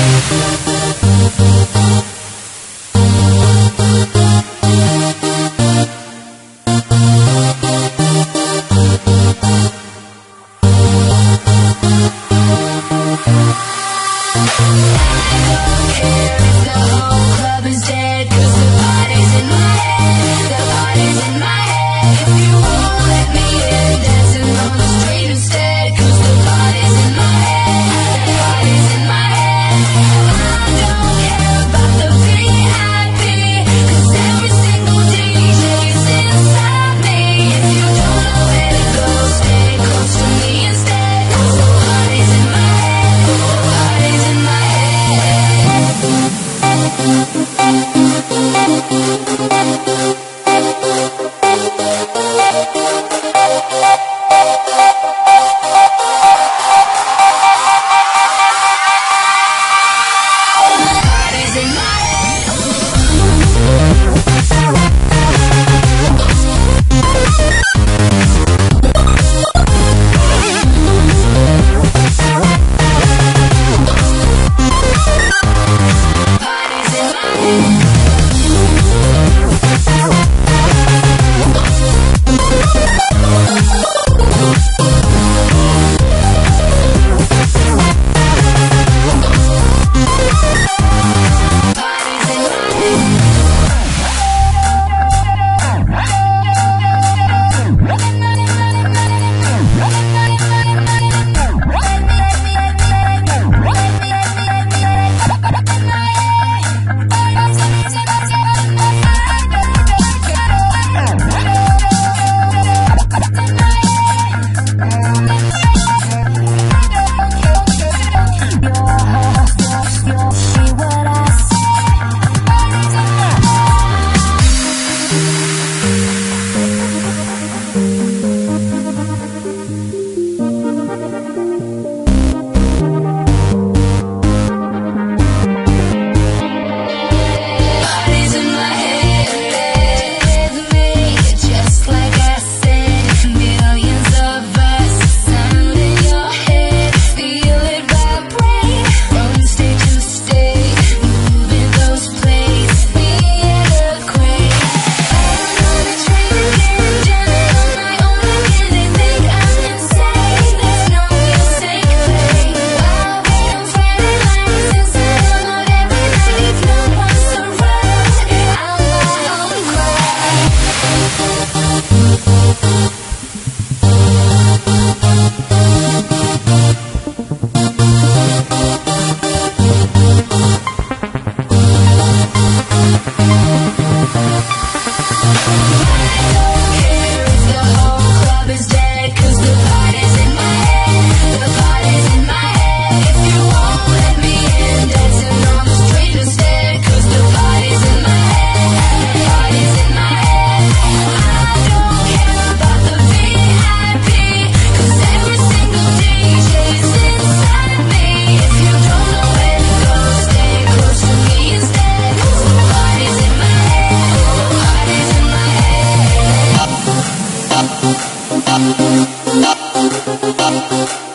Música Thank